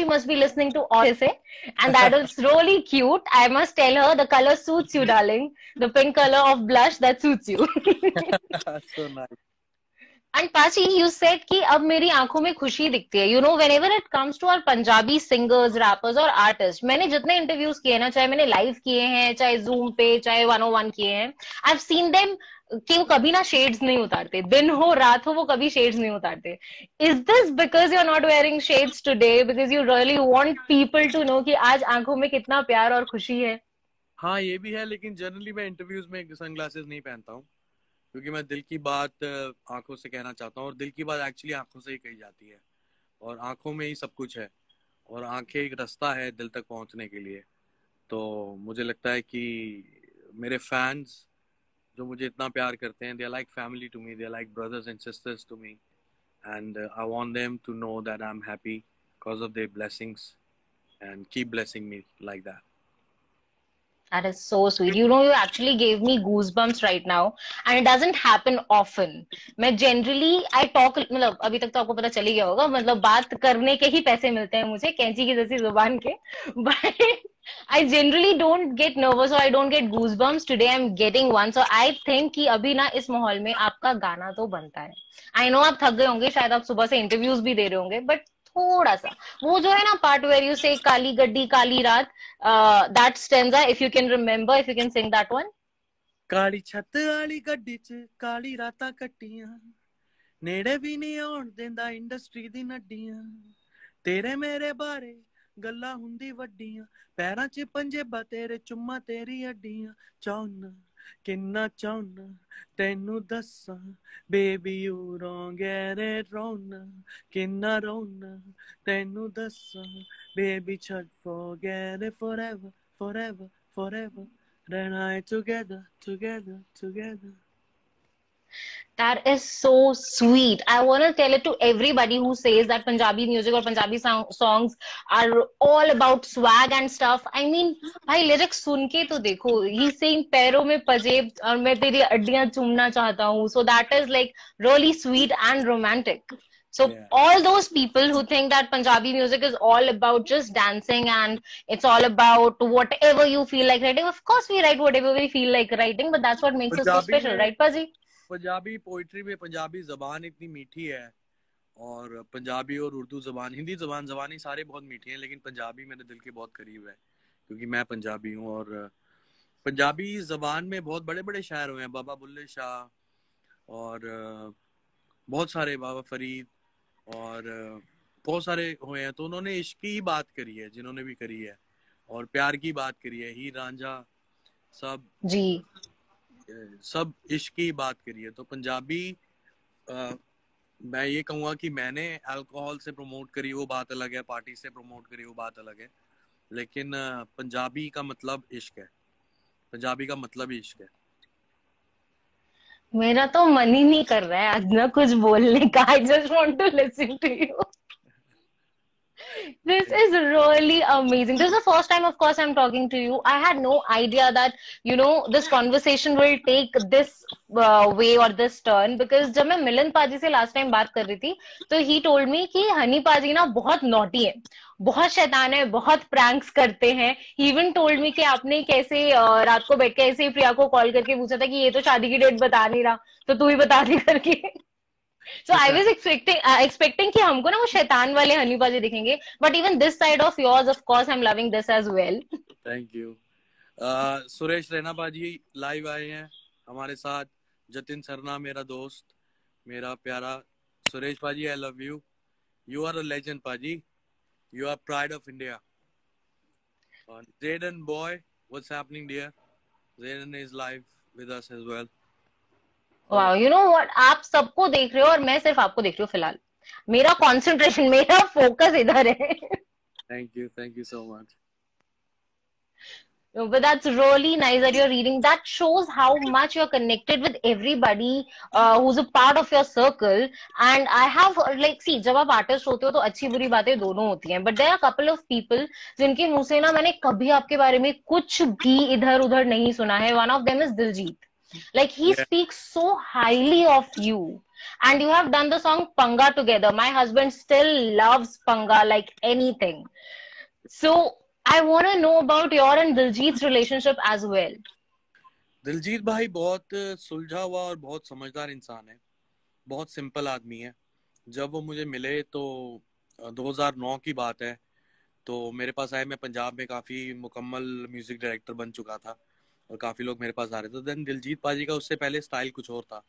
Pashi must be listening to all this, and that is really cute. I must tell her the color suits you, darling. The pink color of blush that suits you. so nice. And Pachi, you said कि अब मेरी आँखों में खुशी दिखती है you know whenever it comes to our Punjabi singers rappers और artist मैंने जितने इंटरव्यूज़ किए ना चाहे मैंने लाइव किए हैं चाहे जूम पे चाहे वन ओ वन किए हैं आई सीन देम कि वो कभी ना शेड्स नहीं उतारते। दिन हो, रात हो, वो कभी शेड्स नहीं उतारते। Is this because you are not wearing shades today because you really want people to know कि आज आँखों में कितना प्यार और खुशी है। हाँ ये भी है, लेकिन जनरली मैं इंटरव्यूज़ में सनग्लासेस नहीं पहनता हूँ। क्योंकि मैं दिल की बात आँखों से कहना चाहता हूँ और दिल की बात एक्चुअली आँखों से ही कही जाती है। और आँखों में ही सब कुछ है। और आँखें एक रास्ता है दिल तक पहुँचने के लिए। तो मुझे लगता है कि मेरे फैंस जो मुझे इतना प्यार करते हैं they like family to me they like brothers and sisters to me and I want them to know that I am happy because of their blessings and keep blessing me like that That is so sweet. You know, you actually gave me goosebumps right now, and it doesn't happen often. मैं generally I talk मतलब अभी तक तो आपको पता चल ही गया होगा मतलब बात करने के ही पैसे मिलते हैं मुझे कैंची की जैसी ज़ुबान के but I generally don't get nervous or I don't get goosebumps. Today I'm getting one. So I think कि अभी ना इस माहौल में आपका गाना तो बनता है आई नो आप थक गए होंगे शायद आप सुबह से इंटरव्यूज़ भी दे रहे होंगे बट थोड़ा सा वो जो है ना पार्ट वेर यू से काली गड्डी काली रात that stanza if you can remember if you can sing that one ਕਾਲੀ ਛੱਤ ਵਾਲੀ ਗੱਡੀ 'ਚ ਕਾਲੀ ਰਾਤਾਂ ਕੱਟੀਆਂ ਨੇੜੇ ਵੀ ਨਹੀਂ ਆਉਣ ਦਿੰਦਾ ਇੰਡਸਟਰੀ ਦੀ ਨੱਡੀਆਂ ਤੇਰੇ ਮੇਰੇ ਬਾਰੇ ਗੱਲਾਂ ਹੁੰਦੀ ਵੱਡੀਆਂ ਪੈਰਾਂ 'ਚ ਪੰਜੇਬਾ ਤੇਰੇ ਚੁੰਮਾ ਤੇਰੀ ਅੱਡੀਆਂ ਚਾਹੁੰਨਾ ਕਿੰਨਾ ਚਾਹੁੰਨਾ ਤੈਨੂੰ ਦੱਸਾਂ ਬੇਬੀ ਯੂ ਰੋਂਗ ਐਟ ਰੋਣਾ ਕਿੰਨਾ ਰੋਣਾ ਤੈਨੂੰ ਦੱਸਾਂ ਬੇਬੀ ਛੱਡ forget it forever forever forever then I together together together That is so sweet. I want to tell it to everybody who says that Punjabi music or Punjabi song, songs are all about swag and stuff. I mean, भाई lyrics सुन के तो देखो. He's saying पैरों में पजेब और मैं तेरी अड्डियां चूमना चाहता हूँ. So that is like really sweet and romantic. So yeah. all those people who think that Punjabi music is all about just dancing and it's all about whatever you feel like writing. Of course, we write whatever we feel like writing, but that's what makes Punjabi us so special, right, Pazi? Punjabi poetry में पंजाबी जबान इतनी मीठी है और पंजाबी और उर्दू जबान, हिंदी जबान, जबानी सारे बहुत मीठी हैं, लेकिन पंजाबी मेरे दिल के बहुत करीब है, क्योंकि मैं पंजाबी हूँ और पंजाबी जबान में बहुत बड़े बड़े शायर हुए हैं, बाबा बुल्ले शाह और बहुत सारे बाबा फरीद और बहुत सारे हुए हैं तो उन्होंने इश्क की बात करी है, जिन्होंने भी करी है और प्यार की बात करी है ही रांझा सब जी। सब इश्क की बात करी है तो पंजाबी आ, मैं ये कहूँगा कि मैंने अल्कोहल से प्रमोट करी वो बात अलग है। पार्टी से प्रमोट करी वो बात अलग है। लेकिन पंजाबी का मतलब इश्क है। पंजाबी का मतलब इश्क है। मेरा तो मन ही नहीं कर रहा है आज ना कुछ बोलने का। I just want to listen to you this is really amazing. This is the first time, of course, I'm talking to you. I had no idea that, you know, this conversation will take this uh, way or this turn because जब मैं मिलन पाजी से last time बात कर रही थी तो he told me कि हनी पाजी ना बहुत नोटी है बहुत शैतान है बहुत प्रैंक्स करते हैं ही इवन टोल्ड मी कि आपने कैसे रात को बैठ के ऐसे ही प्रिया को कॉल करके पूछा था कि ये तो शादी की डेट बता नहीं रहा तो तू ही बता दी करके so I was expecting expecting कि हमको ना वो शैतान वाले हनी बाजी दिखेंगे but even this side of yours of course I am loving this as well thank you Suresh Raina बाजी लाइव आए हैं हमारे साथ। जतिन सरना मेरा दोस्त मेरा प्यारा। Suresh paaji I love you you are a legend paaji you are pride of India Zayden boy, what's happening dear? Zayden is live with us as well. वाह यू नो व्हाट आप सबको देख रहे हो और मैं सिर्फ़ आपको देख रही हूँ फ़िलहाल मेरा कंसंट्रेशन मेरा फोकस इधर है thank you thank you so much No, but that's really nice that you're reading. That shows how much you're connected with everybody uh, who's a part of your circle. And I have like see जब आप artist होते हो तो अच्छी बुरी बातें दोनों होती हैं. But there are couple of people जिनके मुँह से ना मैंने कभी आपके बारे में कुछ भी इधर उधर नहीं सुना है. One of them is Diljit. Like he Yeah. speaks so highly of you. And you have done the song Panga together. My husband still loves Panga like anything. So I want to know about your and Diljit's relationship as well. Diljit भाई बहुत सुलझा हुआ और बहुत समझदार इंसान है बहुत सिंपल आदमी है जब वो मुझे मिले तो 2009 की बात है तो मेरे पास आए मैं पंजाब में काफ़ी मुकम्मल म्यूज़िक डायरेक्टर बन चुका था और काफ़ी लोग मेरे पास आ रहे थे। देन दिलजीत पाजी का उससे पहले स्टाइल कुछ और था।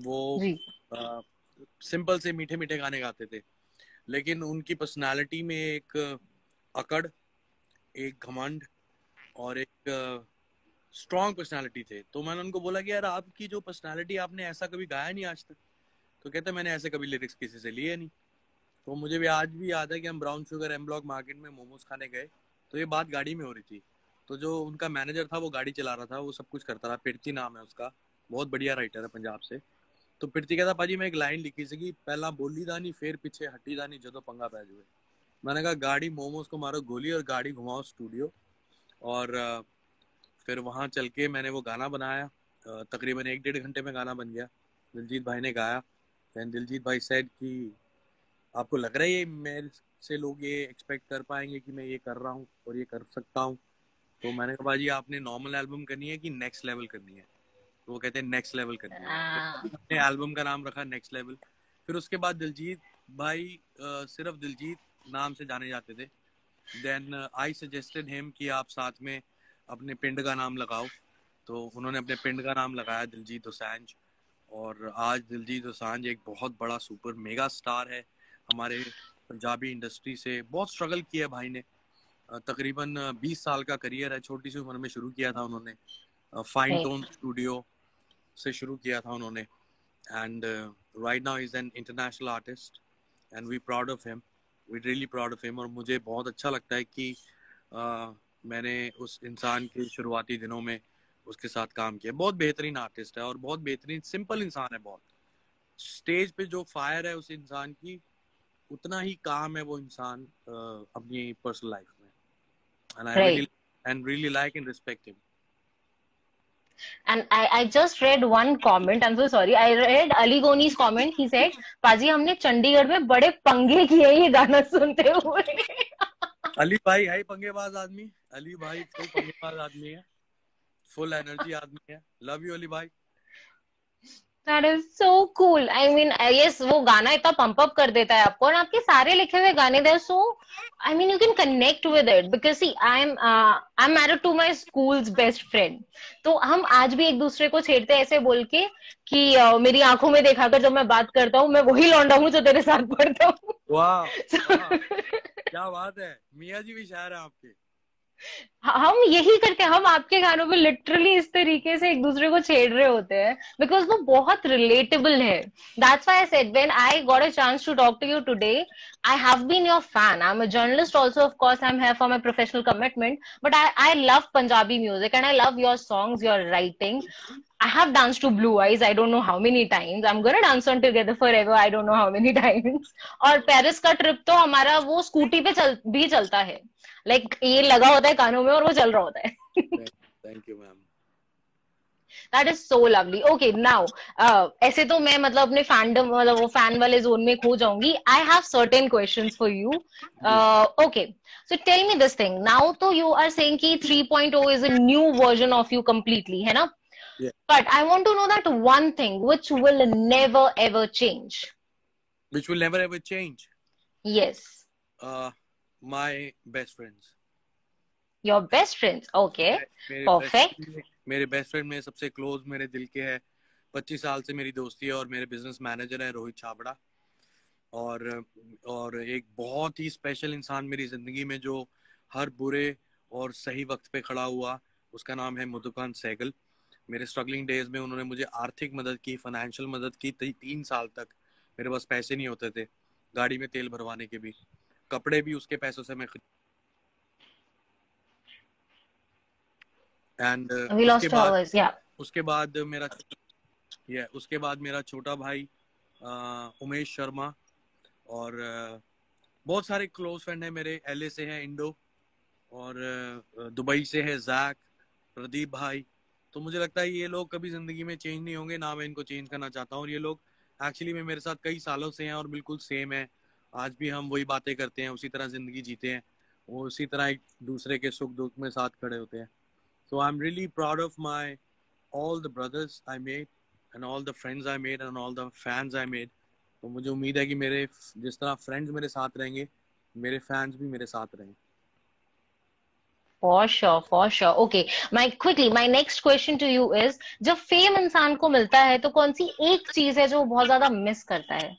वो सिंपल से मीठे मीठे गाने गाते थे। लेकिन उनकी पर्सनालिटी में एक अकड़ एक घमंड और एक स्ट्रॉन्ग पर्सनालिटी थे। तो मैंने उनको बोला कि यार आपकी जो पर्सनालिटी आपने ऐसा कभी गाया नहीं आज तक? तो कहते मैंने ऐसे कभी लिरिक्स किसी से लिए नहीं। तो मुझे भी आज भी याद है कि हम brown sugar M block market में मोमोज खाने गए। तो ये बात गाड़ी में हो रही थी। तो जो उनका मैनेजर था वो गाड़ी चला रहा था, वो सब कुछ करता रहा। पिरती नाम है उसका, बहुत बढ़िया राइटर है पंजाब से। तो पिरती कहता भाजी मैं एक लाइन लिखी सी पहला बोली दानी फिर पीछे हट्टी दानी जो पंगा पै जुए मैंने कहा, गाड़ी मोमोज को मारो गोली और गाड़ी घुमाओ स्टूडियो और फिर वहाँ चल के मैंने वो गाना बनाया। तकरीबन एक डेढ़ घंटे में गाना बन गया। दिलजीत भाई ने गाया। देन दिलजीत भाई सेड कि, आपको लग रहा है ये मेरे से लोग ये एक्सपेक्ट कर पाएँगे कि मैं ये कर रहा हूँ और ये कर सकता हूँ? तो मैंने कहा भाजी आपने नॉर्मल एल्बम करनी है कि नेक्स्ट लेवल करनी है? तो वो कहते हैं नेक्स्ट लेवल करनी है। Ah, अपने एल्बम का नाम रखा नेक्स्ट लेवल फिर उसके बाद दिलजीत भाई सिर्फ़ दिलजीत नाम से जाने जाते थे। देन आई सजेस्टेड हिम कि आप साथ में अपने पिंड का नाम लगाओ। तो उन्होंने अपने पिंड का नाम लगाया दिलजीत दोसांझ। और आज दिलजीत दोसांझ एक बहुत बड़ा सुपर मेगा स्टार है। हमारे पंजाबी इंडस्ट्री से बहुत स्ट्रगल किया भाई ने। तकरीबन बीस साल का करियर है। छोटी सी उम्र में शुरू किया था उन्होंने। फाइन. टोन स्टूडियो से शुरू किया था उन्होंने। And right now is an international artist and we proud of him we really proud of him और मुझे बहुत अच्छा लगता है कि uh, मैंने उस इंसान के शुरुआती दिनों में उसके साथ काम किया। बहुत बेहतरीन आर्टिस्ट है और बहुत बेहतरीन सिंपल इंसान है बहुत। स्टेज पे जो फायर है उस इंसान की उतना ही काम है वो इंसान अपनी पर्सनल लाइफ में and Right. Really and really like and respect him And I, I just read one comment. I'm so sorry. I read Ali Goni's comment. He said, "पाजी हमने चंडीगढ़ में बड़े पंगे किए ये गाना सुनते हुए." अली भाई है पंगेबाज आदमी अली भाई फुल पंगेबाज आदमी है फुल एनर्जी आदमी है लव यू अली भाई That is so cool. I mean, I guess वो गाना इतना पंप अप कर देता है आपको और आपके सारे लिखे हुए गाने दे so I mean you can connect with it because see I'm uh, I'm married to my school's best friend. तो हम आज भी एक दूसरे को छेड़ते हैं ऐसे बोल के कि uh, मेरी आँखों में देखा कर जब मैं बात करता हूँ मैं वही लौंडा हूँ जो तेरे साथ पढ़ता हूँ वाह So, क्या बात है मियाँ जी भी शायर है आपके हम यही करते हैं हम आपके गानों में लिटरली इस तरीके से एक दूसरे को छेड़ रहे होते हैं बिकॉज़ वो बहुत रिलेटेबल है that's why I said when I got a chance to talk to you today I have been your fan I am a journalist also of course I am here for my professional commitment but I I love Punjabi music and I love your songs your writing I I have danced to Blue Eyes. I don't know how many times. I'm gonna dance on Together Forever. I don't know how many times. और Paris का trip तो हमारा वो scooty पे चल, भी चलता है लाइक like, ये लगा होता है कानों में और वो चल रहा होता है। Thank you ma'am that is so lovely okay now ऐसे तो मैं मतलब अपने फैंडम मतलब वो फ़ैन वाले जोन में खो जाऊँगी। I have certain questions for you okay so tell me this thing now तो यू आर सेइंग कि 3.0 is a new version of you completely है ना. But I want to know that one thing which will never ever change which will never ever change? Yes my best friends. Your best friends okay मेरे Perfect. best मेरे best friend में सबसे close मेरे दिल के है। पच्चीस साल से मेरी दोस्ती है और मेरे बिज़नेस मैनेजर है रोहित छाबड़ा। और और एक बहुत ही स्पेशल इंसान मेरी ज़िंदगी में जो हर बुरे और सही वक्त पे खड़ा हुआ उसका नाम है मधुकान सहगल। मेरे स्ट्रगलिंग डेज़ में उन्होंने मुझे आर्थिक मदद की फाइनेंशियल मदद की। ती, तीन साल तक मेरे पास पैसे नहीं होते थे गाड़ी में तेल भरवाने के भी। कपड़े भी उसके पैसों से मैं एंड उसके बाद उसके बाद मेरा ये उसके बाद मेरा छोटा भाई उमेश शर्मा और बहुत सारे क्लोज फ्रेंड हैं मेरे एलए से हैं इंडो और दुबई से है जैक प्रदीप भाई। तो मुझे लगता है ये लोग कभी ज़िंदगी में चेंज नहीं होंगे ना मैं इनको चेंज करना चाहता हूँ और ये लोग एक्चुअली में मेरे साथ कई सालों से हैं और बिल्कुल सेम है। आज भी हम वही बातें करते हैं उसी तरह ज़िंदगी जीते हैं वो उसी तरह एक दूसरे के सुख दुख में साथ खड़े होते हैं। So I am really proud of my all the brothers I made and all the friends I made and all the fans I made तो मुझे उम्मीद है कि मेरे जिस तरह फ्रेंड्स मेरे साथ रहेंगे मेरे फैंस भी मेरे साथ रहेंगे। For sure, for sure. Okay, my quickly, my next question to you is, जब फेम इंसान को मिलता है तो कौन सी एक चीज़ है जो बहुत ज़्यादा मिस करता है?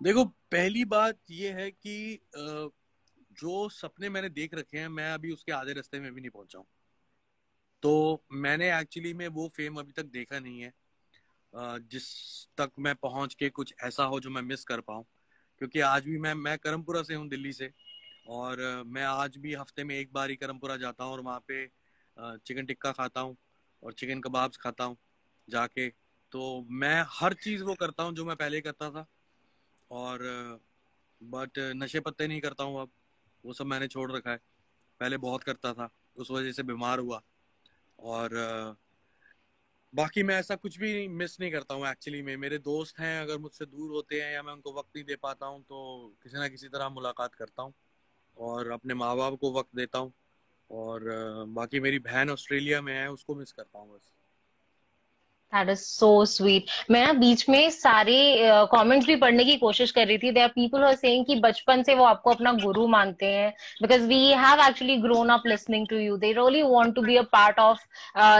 देखो पहली बात ये है कि जो सपने मैंने देख रखे हैं, मैं अभी उसके आधे रास्ते में भी नहीं पहुँचा हूँ। तो मैंने एक्चुअली में वो फेम अभी तक देखा नहीं है जिस तक मैं पहुँच के कुछ ऐसा हो जो मैं मिस कर पाऊँ। क्योंकि आज भी मैं मैं करमपुरा से हूँ दिल्ली से, और मैं आज भी हफ़्ते में एक बार ही करमपुरा जाता हूँ, और वहाँ पे चिकन टिक्का खाता हूँ, और चिकन कबाब्स खाता हूँ जाके। तो मैं हर चीज़ वो करता हूँ जो मैं पहले करता था। और बट नशे पत्ते नहीं करता हूँ अब। वो सब मैंने छोड़ रखा है। पहले बहुत करता था। उस वजह से बीमार हुआ। और, बाकी मैं ऐसा कुछ भी मिस नहीं करता हूँ एक्चुअली में। मेरे दोस्त हैं, अगर मुझसे दूर होते हैं या मैं उनको वक्त नहीं दे पाता हूँ तो किसी ना किसी तरह मुलाकात करता हूँ। और अपने माँ बाप को वक्त देता हूँ। और, बाकी मेरी बहन ऑस्ट्रेलिया में है, उसको मिस करता हूँ बस। दैट इज़ सो स्वीट मैं बीच में सारे कमेंट्स uh, भी पढ़ने की कोशिश कर रही थी। देर पीपल आर सेइंग कि बचपन से वो आपको अपना गुरु मानते हैं। Because we have actually grown up listening to you they really want to be a part of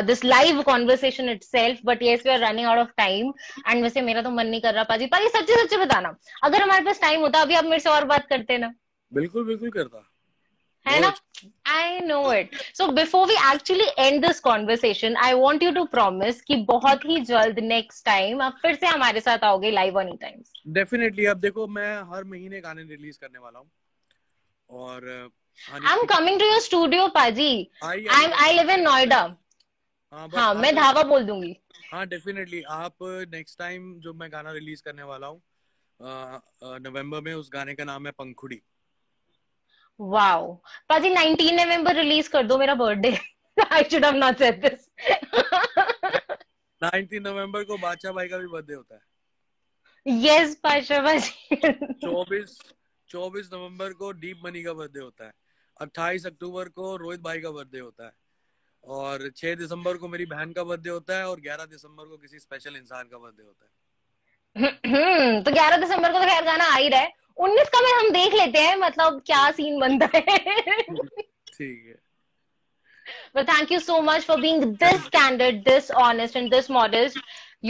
this live conversation itself but yes we are running out of time and वैसे मेरा तो मन नहीं कर रहा पाजी। पाजी सच्चे सच्चे बताना। अगर हमारे पास टाइम होता अभी आप मेरे से और बात करते ना। बिल्कुल बिल्कुल करता। है ना? I know it so before we actually end this conversation I want you to promise कि बहुत ही जल्द नेक्स्ट टाइम आप फिर से हमारे साथ आओगे लाइव ऑन टाइम्स डेफिनेटली अब देखो मैं हर महीने गाने रिलीज़ करने वाला हूँ। और I am coming to your studio paaji. I I. Live in Noida हाँ मैं धावा बोल दूँगी। हाँ डेफिनेटली आप नेक्स्ट टाइम जो मैं गाना रिलीज़ करने वाला हूँ नवंबर में उस गाने का नाम है पंखुड़ी। वाओ पाजी 19 नवंबर रिलीज़ कर दो मेरा birthday I should have not said this 19 नवंबर को बादशाह भाई का भी बर्थडे होता है यस yes, बादशाह भाई 24 24 नवंबर को डीप मनी का बर्थडे होता है। 28 अक्टूबर को रोहित भाई का बर्थडे होता है। और 6 दिसंबर को मेरी बहन का बर्थडे होता है और 11 दिसंबर को किसी स्पेशल इंसान का बर्थडे होता है। हम्म, तो 11 दिसंबर को तो खैर गाना आ ही रहा है। उन्नीस का में हम देख लेते हैं मतलब क्या सीन बनता है ठीक है But thank you so much for being this candid, this honest, and this modest.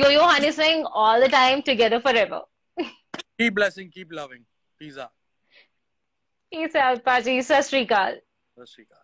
Yo Yo Honey Singh all the time, together forever. keep blessing, keep loving. Peace out. Peace out, Paji. Sasrikal. Sasrikal.